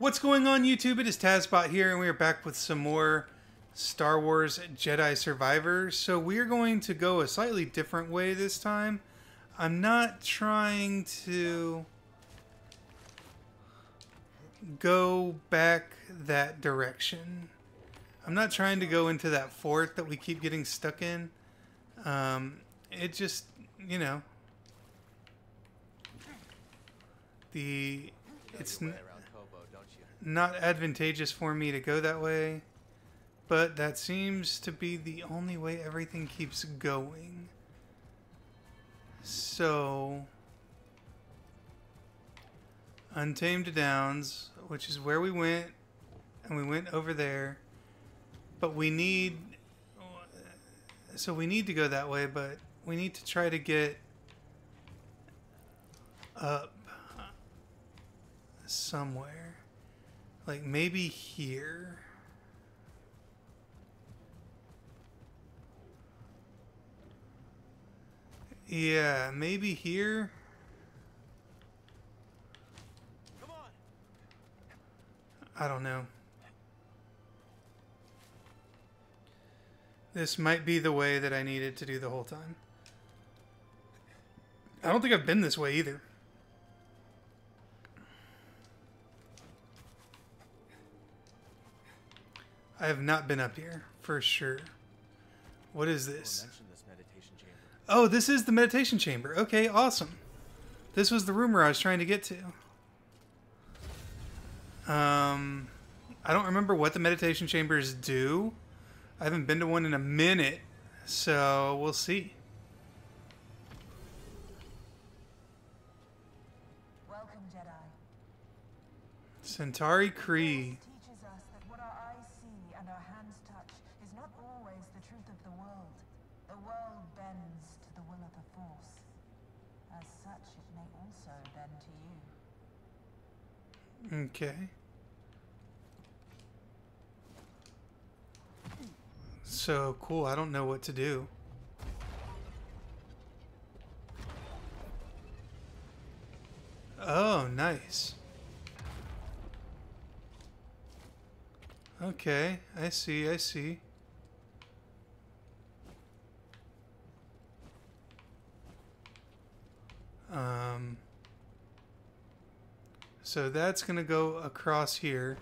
What's going on YouTube? It is Tazbot here and we are back with some more Star Wars Jedi Survivor. So we are going to go a slightly different way this time. I'm not trying to go back that direction. I'm not trying to go into that fort that we keep getting stuck in. Um, it just, you know, the it's not advantageous for me to go that way, but that seems to be the only way everything keeps going. So, Untamed Downs, which is where we went, and we went over there, but we need, so we need to go that way, but we need to try to get up somewhere. Like maybe here. Yeah, maybe here. I don't know. This might be the way that I needed to do the whole time. I don't think I've been this way either. I have not been up here, for sure. What is this? Oh, this is the meditation chamber. Okay, awesome. This was the rumor I was trying to get to. Um, I don't remember what the meditation chambers do. I haven't been to one in a minute, so we'll see. Welcome, Jedi. Santari Khri. teaches us that what our eyes see and our hands touch is not always the truth of the world. The world bends to the will of the Force. As such, it may also bend to you. Okay. So cool, I don't know what to do. Oh, nice. Okay, I see, I see. Um, so that's going to go across here.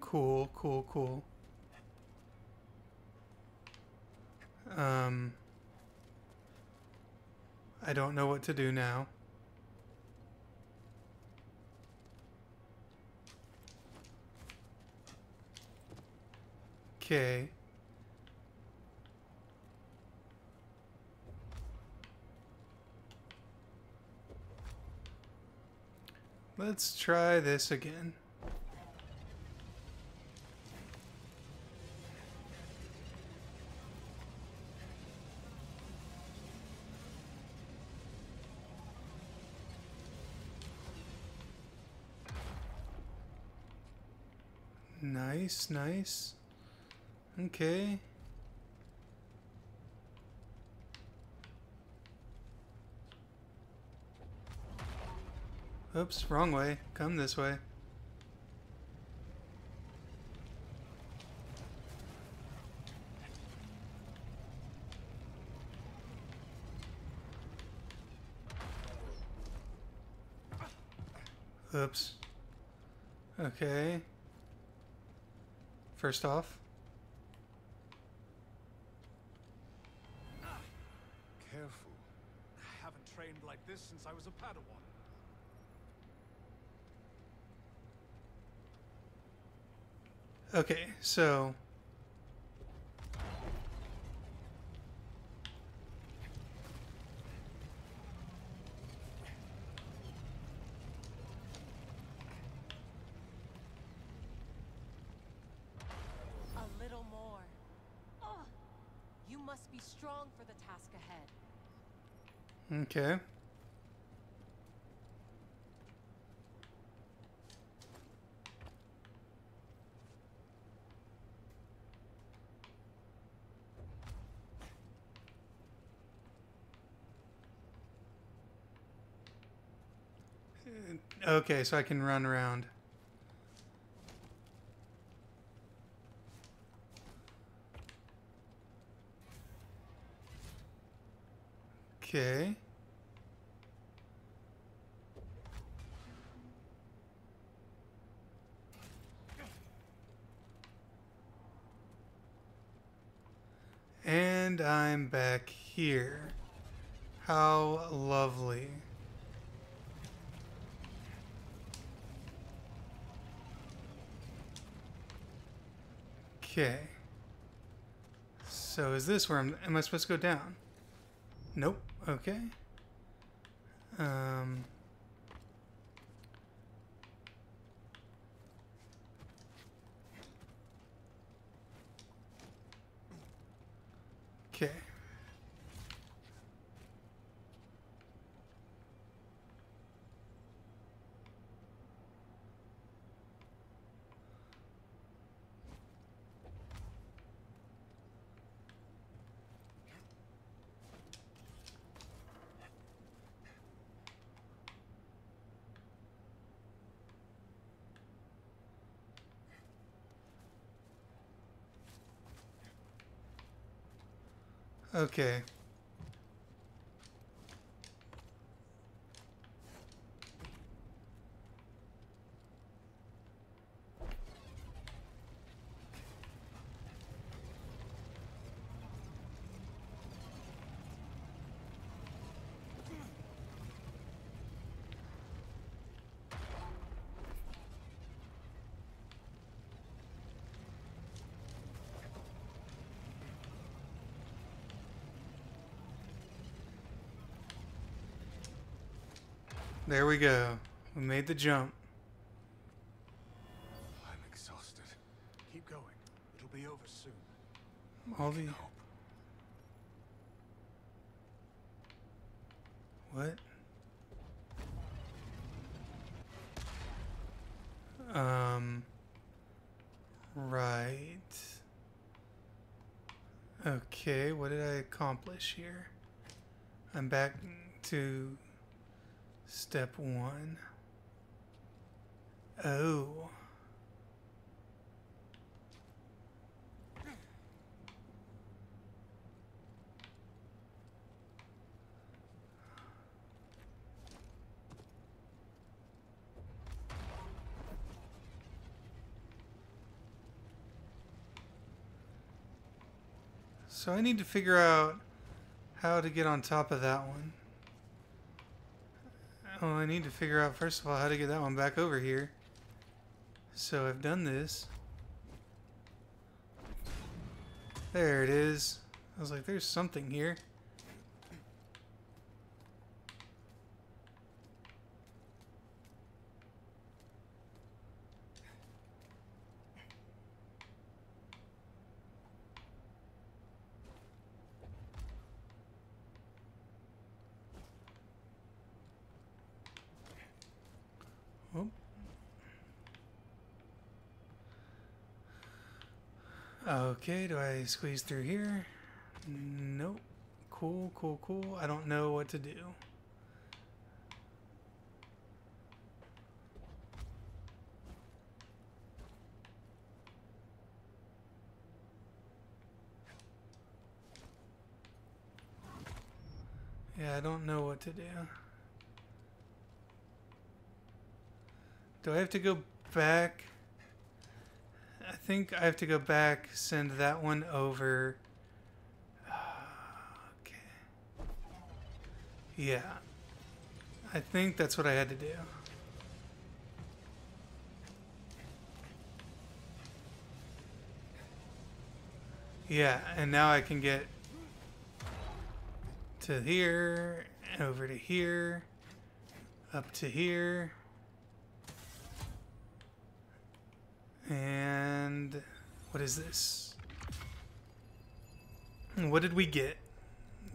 Cool, cool, cool. Um, I don't know what to do now. Okay. Let's try this again. Nice, nice. Okay. Oops, wrong way. Come this way. Oops. Okay. First off. This since I was a Padawan. Okay, so A little more. Ugh. You must be strong for the task ahead. okay. Okay, so I can run around. Okay. And I'm back here. How lovely. Okay. So is this where I'm am I supposed to go down? Nope. Okay. Um Okay. Okay. There we go. We made the jump. I'm exhausted. Keep going. It'll be over soon. All the Hope. what? Um right. Okay, what did I accomplish here? I'm back to step 1. Oh. So I need to figure out how to get on top of that one. Oh, I need to figure out first of all how to get that one back over here. So I've done this. There it is. I was like, there's something here. Oh. Okay, do I squeeze through here? Nope. Cool, cool, cool. I don't know what to do. Yeah, I don't know what to do. Do I have to go back? I think I have to go back, send that one over. Okay. Yeah. I think that's what I had to do. Yeah, and now I can get to here, and over to here, up to here. And what is this? What did we get?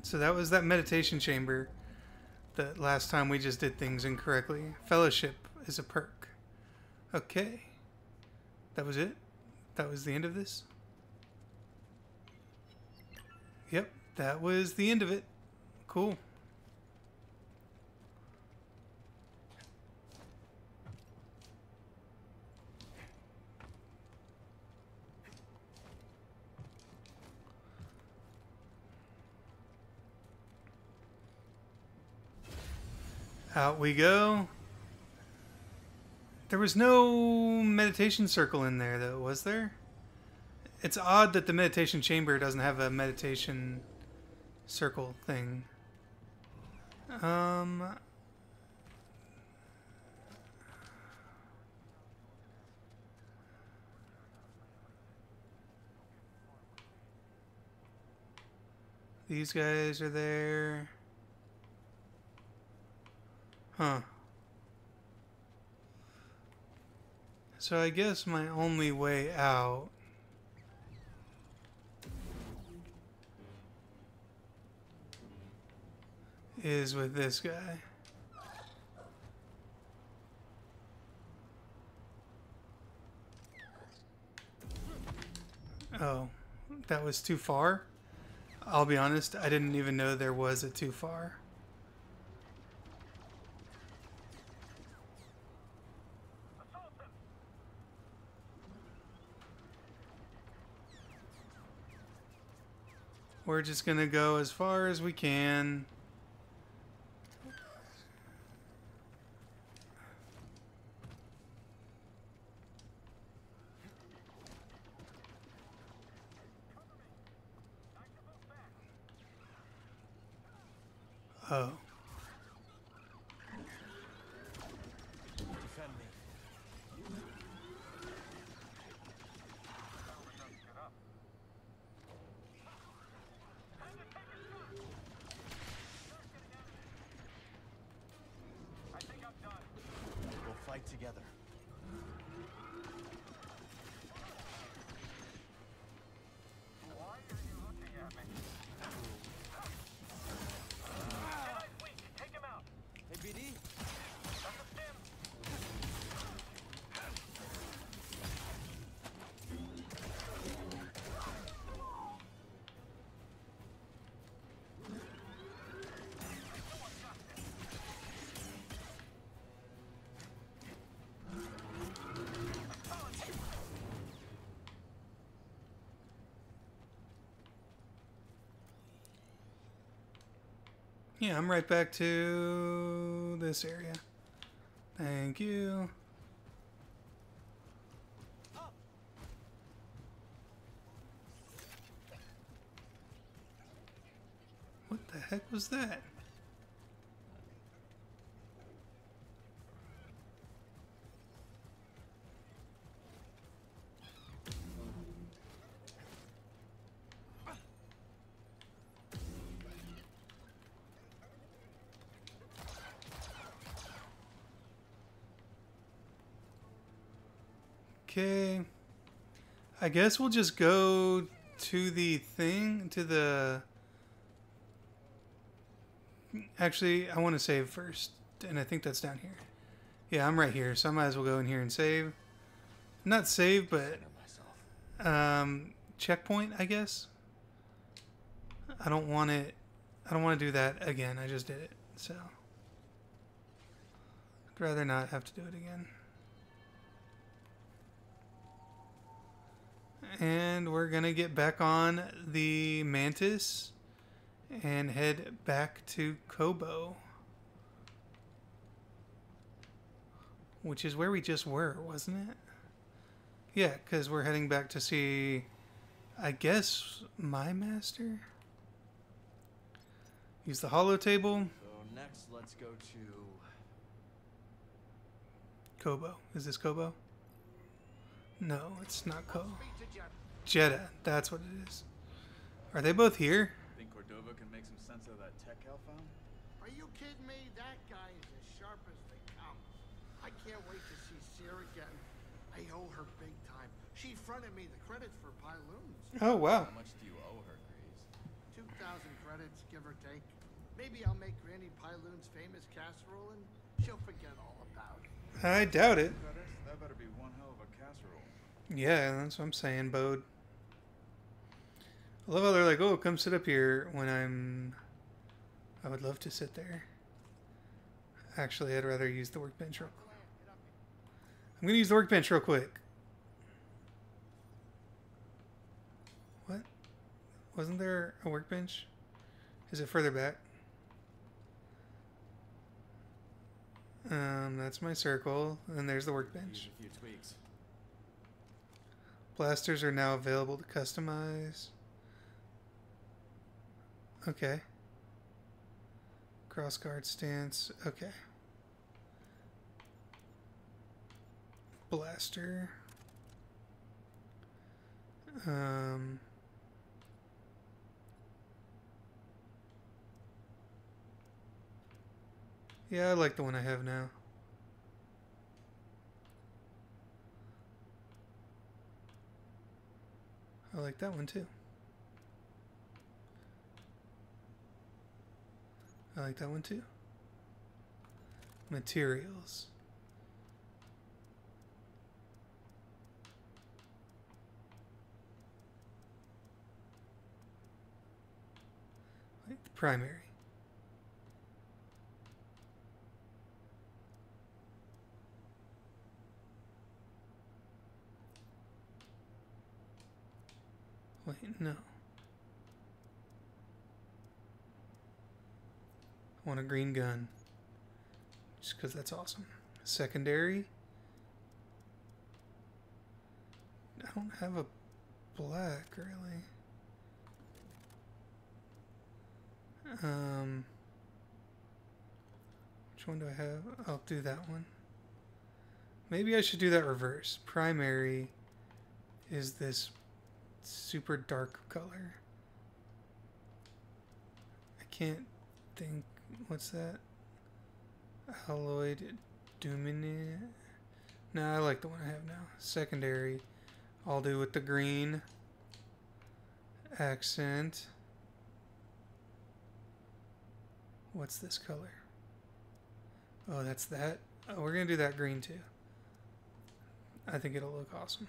So that was that meditation chamber that last time we just did things incorrectly. Fellowship is a perk. Okay. That was it? That was the end of this? Yep, that was the end of it. Cool. Out we go. There was no meditation circle in there, though, was there? It's odd that the meditation chamber doesn't have a meditation circle thing. Um. These guys are there. Huh. So I guess my only way out is with this guy. Oh, that was too far? I'll be honest, I didn't even know there was a too far. We're just gonna go as far as we can. Oh. Defend me. We'll fight together. Yeah, I'm right back to this area. Thank you. What the heck was that? Okay. I guess we'll just go to the thing, to the. Actually, I want to save first, and I think that's down here. Yeah, I'm right here, so I might as well go in here and save. Not save, but um, checkpoint, I guess. I don't want it. I don't want to do that again. I just did it, so. I'd rather not have to do it again. And we're gonna get back on the Mantis and head back to Koboh. Which is where we just were, wasn't it? Yeah, because we're heading back to see, I guess, my master? Use the holotable. So next, let's go to. Koboh. Is this Koboh? No, it's not Koboh. Jedha. That's what it is. Are they both here? Think Cordova can make some sense of that tech Cal found? Are you kidding me? That guy is as sharp as they come. I can't wait to see Cere again. I owe her big time. She fronted me the credits for Pyloons. Oh, wow. How much do you owe her, Greez? 2,000 credits, give or take. Maybe I'll make Granny Pyloon's famous casserole and she'll forget all about it. I doubt it. Credits? That better be one hell of a casserole. Yeah, that's what I'm saying, Bode. I love how they're like, oh, come sit up here when I'm. I would love to sit there. Actually, I'd rather use the workbench real quick. I'm going to use the workbench real quick. What? Wasn't there a workbench? Is it further back? Um, that's my circle, and there's the workbench. a few tweaks. Blasters are now available to customize. Okay. Cross guard stance. Okay. Blaster. Um. Yeah, I like the one I have now. I like that one too. I like that one too. Materials. Like the primary. Wait, no. I want a green gun. Just because that's awesome. Secondary. I don't have a black, really. Um, which one do I have? I'll do that one. Maybe I should do that reverse. Primary is this super dark color. I can't think. What's that? Alloyed Duminate. No, I like the one I have now. Secondary. I'll do with the green. Accent. What's this color? Oh, that's that. Oh, we're gonna do that green too. I think it'll look awesome.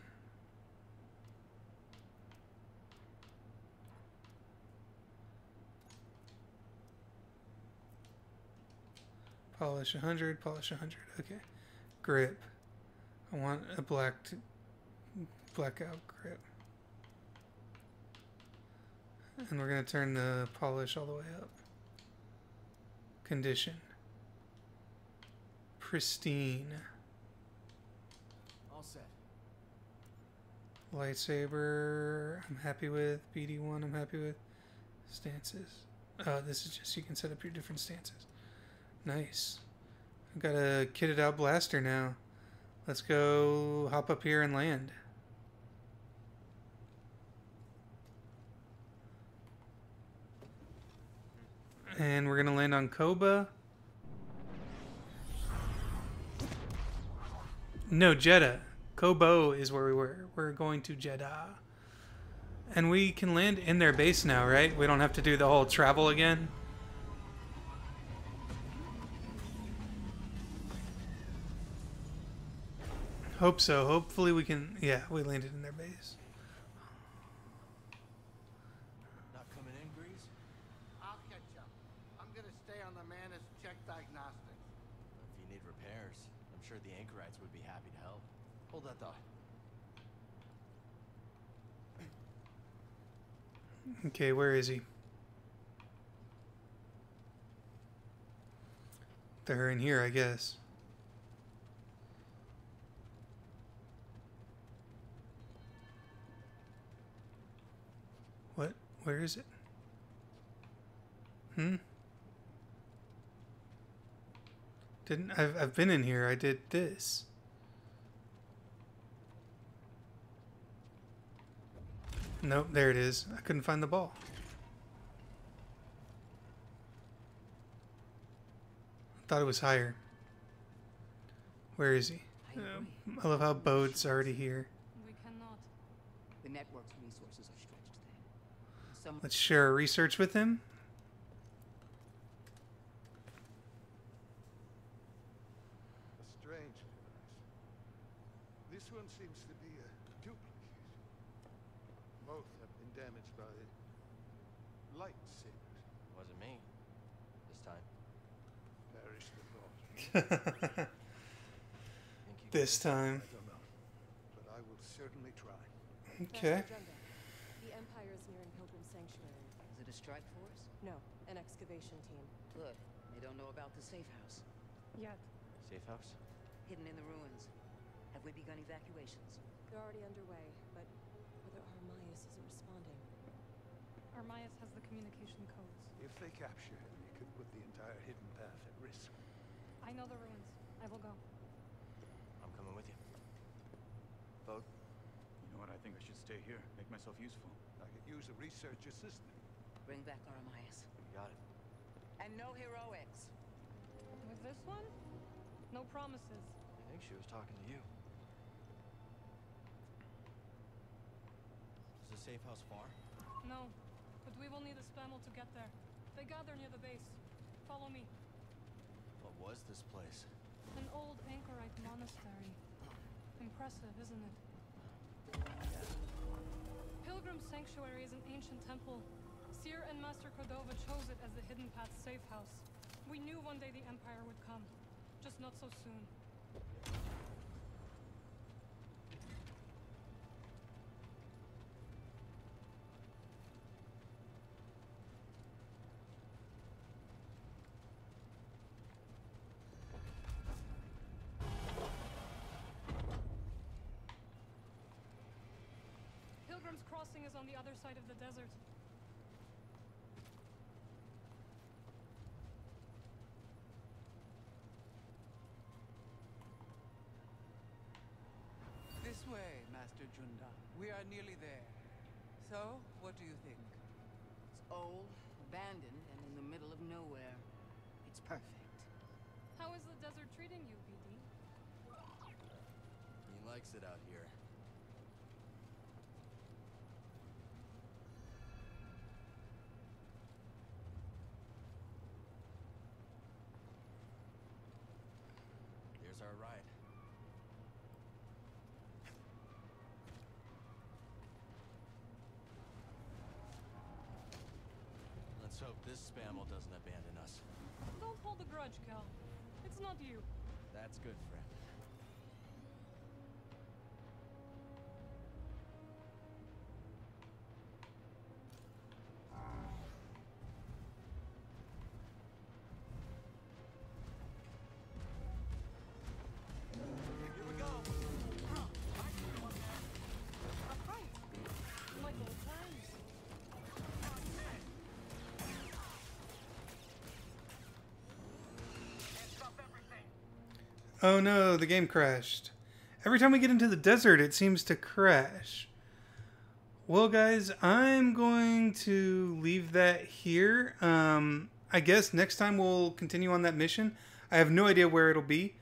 Polish 100, polish 100. Okay. Grip. I want a black blackout grip. And we're going to turn the polish all the way up. Condition. Pristine. All set. Lightsaber, I'm happy with. BD1, I'm happy with. Stances. Uh, this is just you can set up your different stances. Nice. I've got a kitted out blaster now. Let's go hop up here and land. And we're gonna land on Koboh. No, Jedha. Koboh is where we were. We're going to Jedha. And we can land in their base now, right? We don't have to do the whole travel again. Hope so. Hopefully we can. Yeah, we landed in their base. Not coming in, Greez? I'll catch up. I'm gonna stay on the Mantis check diagnostics. If you need repairs, I'm sure the anchorites would be happy to help. Hold that thought. Okay, where is he? They're in here, I guess. Where is it? Hmm? Didn't I've I've been in here. I did this. Nope, there it is. I couldn't find the ball. I Thought it was higher. Where is he? Um, I love how Bode's already here. We cannot. The network's resources are stretched thin. Some Let's share a research with him. A strange device. This one seems to be a duplicate. Both have been damaged by lightsabers. Wasn't me. This time. Perish the thought. This time. I don't know. But I will certainly try. Okay. Master Junda, The Empire is nearing Pilgrim Sanctuary. is it a strike force? No, an excavation team. Good. They don't know about the safe house. Yet. Safe house? Hidden in the ruins. Have we begun evacuations? They're already underway, but Mother Armias isn't responding. Armias has the communication codes. If they capture him, it could put the entire hidden path at risk. I know the ruins. I will go. I'm coming with you. Vote. You know what? I think I should stay here. Make myself useful. I could use a research assistant. Bring back Aramias. You got it. And no heroics. With this one? No promises. I think she was talking to you. Is the safe house far? No, but we will need a spammel to get there. They gather near the base. Follow me. What was this place? An old anchorite monastery. Impressive, isn't it? Pilgrim Sanctuary is an ancient temple. Cere and Master Cordova chose it as the Hidden Path safe house. We knew one day the Empire would come. Just not so soon. Pilgrim's Crossing is on the other side of the desert. This way, Master We are nearly there. So, what do you think? It's old, abandoned, and in the middle of nowhere. It's perfect. How is the desert treating you, BD? He likes it out here. Hope this spammel doesn't abandon us. Don't hold a grudge, Cal. It's not you. That's good, friend. Oh no, the game crashed. Every time we get into the desert, it seems to crash. Well, guys, I'm going to leave that here. Um, I guess next time we'll continue on that mission. I have no idea where it'll be.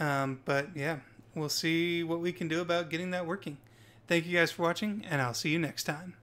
Um, but yeah, we'll see what we can do about getting that working. Thank you guys for watching, and I'll see you next time.